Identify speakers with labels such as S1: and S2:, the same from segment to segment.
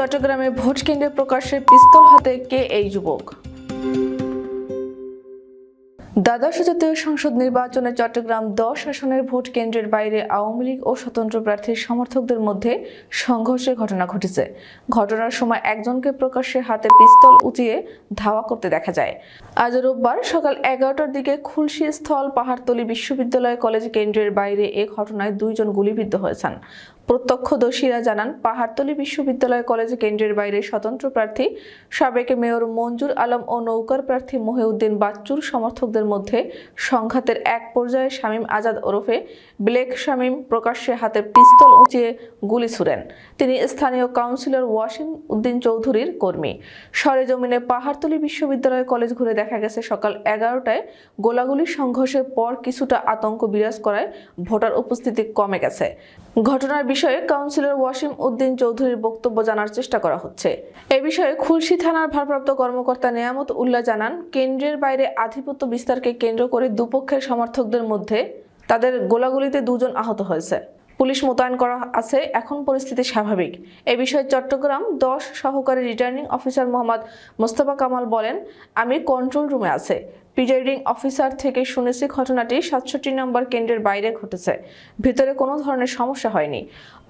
S1: চট্টগ্রামে ভোট কেন্দ্রে প্রকাশ্যে পিস্তল হাতে কে এই যুবক? দ্বাদশ জাতীয় সংসদ নির্বাচনে চট্টগ্রাম দশ আসনের ভোট কেন্দ্রের বাইরে আওয়ামী লীগ ও স্বতন্ত্র প্রার্থীর সমর্থকদের মধ্যে সংঘর্ষের ঘটনা ঘটেছে। ঘটনার সময় একজনকে প্রকাশ্যে হাতে পিস্তল উঁচিয়ে ধাওয়া করতে দেখা যায়। আজ রোববার সকাল এগারোটার দিকে খুলশি স্থল পাহাড়তলী বিশ্ববিদ্যালয় কলেজ কেন্দ্রের বাইরে এ ঘটনায় দুইজন গুলিবিদ্ধ হয়েছেন। প্রত্যক্ষদর্শীরা জানান, পাহাড়তলী বিশ্ববিদ্যালয় কলেজ কেন্দ্রের বাইরে স্বতন্ত্র প্রার্থী, সাবেক মেয়র মঞ্জুর আলম ও নৌকার প্রার্থী মহিউদ্দিন বাচ্চুর সমর্থকদের মধ্যে সংঘাতের এক পর্যায়ে শামীম আজাদ ওরফে ব্লেক শামীম প্রকাশ্যে হাতে পিস্তল উঁচিয়ে গুলি ছুড়েন। তিনি স্থানীয় কাউন্সিলর ওয়াসিম উদ্দিন চৌধুরীর কর্মী। সরেজমিনে পাহাড়তলী বিশ্ববিদ্যালয় কলেজ ঘুরে দেখা গেছে, সকাল এগারোটায় গোলাগুলির সংঘর্ষের পর কিছুটা আতঙ্ক বিরাজ করায় ভোটার উপস্থিতি কমে গেছে। ঘটনার বিষয়ে কাউন্সিলর ওয়াসিম উদ্দিন চৌধুরীর বক্তব্য জানার চেষ্টা করা হচ্ছে। এ বিষয়ে খুলশি থানার ভারপ্রাপ্ত কর্মকর্তা নেয়ামত উল্লাহ জানান, কেন্দ্রের বাইরে আধিপত্য বিস্তারকে কেন্দ্র করে দুপক্ষের সমর্থকদের মধ্যে তাদের গোলাগুলিতে দুজন আহত হয়েছে। পুলিশ মোতায়েন করা আছে। এখন পরিস্থিতি স্বাভাবিক। এ বিষয়ে চট্টগ্রাম দশ সহকারী রিটার্নিং অফিসার মোহাম্মদ মোস্তফা কামাল বলেন, আমি কন্ট্রোল রুমে আছে। প্রিজাইডিং অফিসার থেকে শুনেছি ঘটনাটি সাতষট্টি নম্বর কেন্দ্রের বাইরে ঘটেছে। ভিতরে কোনো ধরনের সমস্যা হয়নি।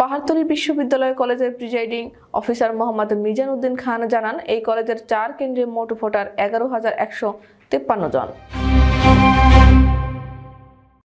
S1: পাহাড়তলী বিশ্ববিদ্যালয় কলেজের প্রিজাইডিং অফিসার মোহাম্মদ মিজান উদ্দিন খান জানান, এই কলেজের চার কেন্দ্রে মোট ভোটার এগারো হাজার একশো তেপ্পান্ন জন।